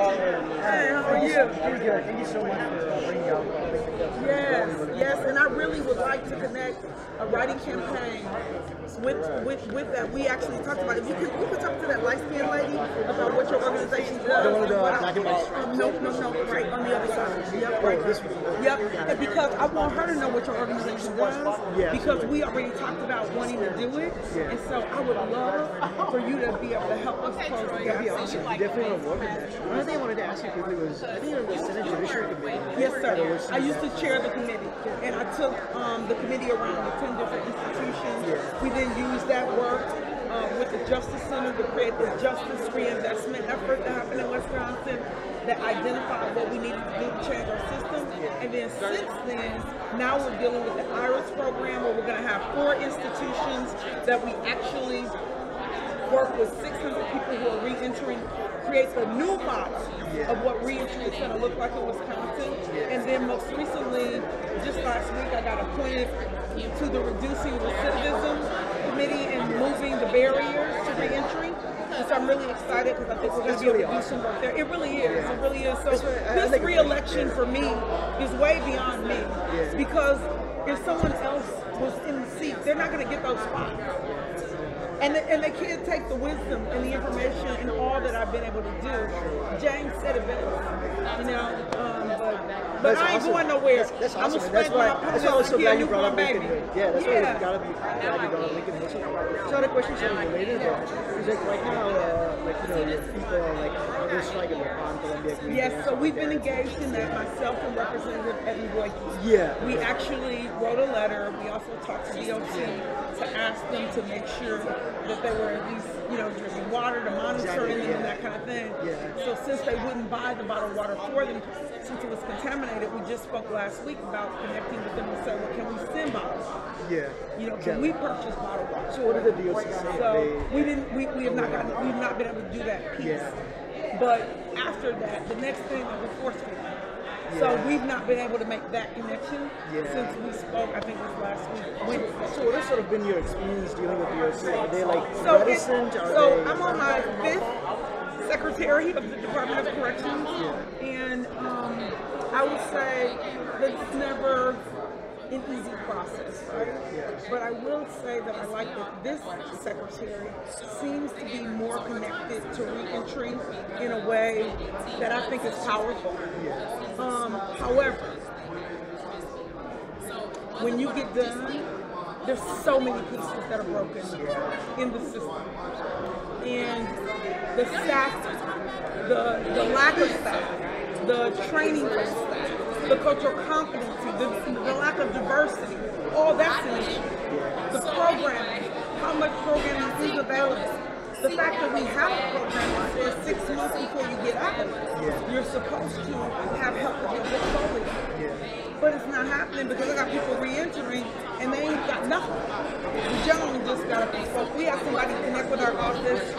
Hey, how are you? Pretty good. Thank you so much for uh, bringing out. Yes, yes, and I really would like to connect a writing campaign with with with that. We actually talked about it. You could, you could talk to that light skinned lady about what your organization does. The one with What I- black and white Um, no, no, no, right on the other side. Yep, Oh, right. this one. Yep, and because I want her to know what your organization does. Yeah. Because we already talked about wanting to do it, Yeah. and so I would love for you to be able to help us close the That'd gap. be awesome. Definitely want to work with that. One thing I wanted to ask you quickly was, I think on the Senate Judiciary Committee. Yes, sir. I used to chair the committee, and I took um, the committee around the 10 different institutions. We then used that work uh, with the Justice Center to create the Justice Reinvestment effort that happened in Wisconsin that identified what we needed to do to change our system. And then since then, now we're dealing with the IRIS program where we're going to have four institutions that we actually work with 600 people who are re-entering, creates a new model of what re-entry is going to look like in Wisconsin. And then most recently, just last week, I got appointed to the Reducing Recidivism Committee and moving the barriers to re-entry. And so I'm really excited because I think we're going to be able to do some work there. It really is. It really is. So That's what I- I this re-election for me is way beyond me because if someone else was in the seat, they're not going to get those spots. And they, and they can't take the wisdom and the information and all that I've been able to do. James said it best, you know. Um, but That's I ain't awesome. going nowhere. That's, that's I'm gonna That's why. my That's why I was so glad you brought up. Lincoln. Yeah, that's why you gotta be glad you brought up Lincoln. So, so other questions are related. Though. Is like right now, uh, like you know, people are like they're striking on Columbia. Green Yes, so we've been engaged in that, myself and Representative Evan Goyke. Yeah. We actually wrote a letter. We also talked to DOC to ask them to make sure that they were at least, you know, drinking water, to monitoring Exactly, them yeah. and that kind of thing. Yeah. So since they wouldn't buy the bottled water for them, since it was contaminated, we just spoke last week about connecting with them and say, well, can we send bottles? Yeah. You know, can Exactly. we purchase bottled water? So what did the DOC say? So They- we didn't. We, we have not gotten. We've not been able to do that piece. Yeah. But after that, the next thing that we're forced to. So we've not been able to make that connection Yeah. since we spoke. I think it was last week. So what has sort of been your experience dealing with DOC? Are they like So, it, reticent? Are so they, I'm on my fifth secretary of the Department of Corrections, and um, I would say that it's never an easy process, right? But I will say that I like that this secretary seems to be more connected to reentry in a way that I think is powerful. Um, however, when you get done, there's so many pieces that are broken in the system. And the staff, the, the lack of staff, the training for staff, the cultural competency, the, the lack of diversity, all that's an issue. The programming, how much programming is available. The fact that we have a program says six months before you get out, you're supposed to have help with your portfolio. But it's not happening because I got people re-entering and they ain't got nothing. Gentleman just got and spoke. We had somebody connect with our office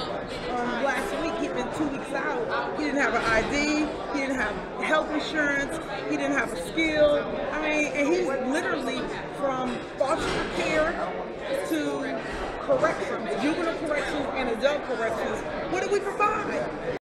um, last week. He'd been two weeks out. He didn't have an ID. He didn't have health insurance. He didn't have a skill. I mean, and he's literally from foster care to corrections, juvenile corrections and adult corrections. What do we provide?